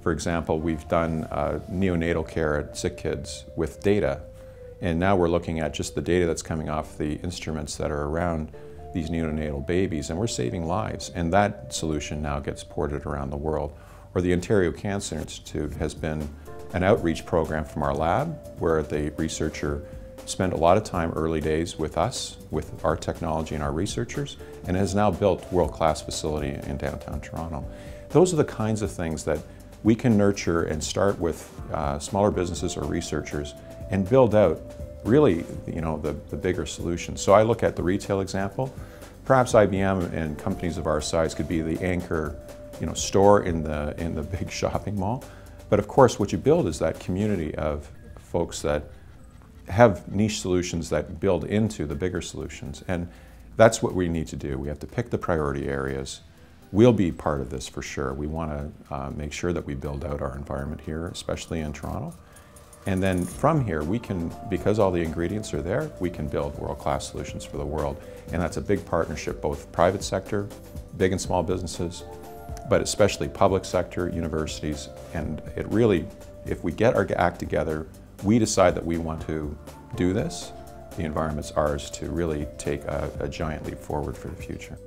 For example, we've done uh, neonatal care at SickKids with data, and now we're looking at just the data that's coming off the instruments that are around these neonatal babies, and we're saving lives. And that solution now gets ported around the world. Or the Ontario Cancer Institute has been an outreach program from our lab where the researcher spent a lot of time early days with us, with our technology and our researchers, and has now built world-class facility in downtown Toronto. Those are the kinds of things that we can nurture and start with uh, smaller businesses or researchers and build out really you know, the, the bigger solutions. So I look at the retail example. Perhaps IBM and companies of our size could be the anchor you know, store in the, in the big shopping mall. But of course, what you build is that community of folks that have niche solutions that build into the bigger solutions. And that's what we need to do. We have to pick the priority areas. We'll be part of this for sure. We want to uh, make sure that we build out our environment here, especially in Toronto. And then from here, we can, because all the ingredients are there, we can build world-class solutions for the world. And that's a big partnership, both private sector, big and small businesses, but especially public sector, universities. And it really, if we get our act together, we decide that we want to do this, the environment's ours to really take a, a giant leap forward for the future.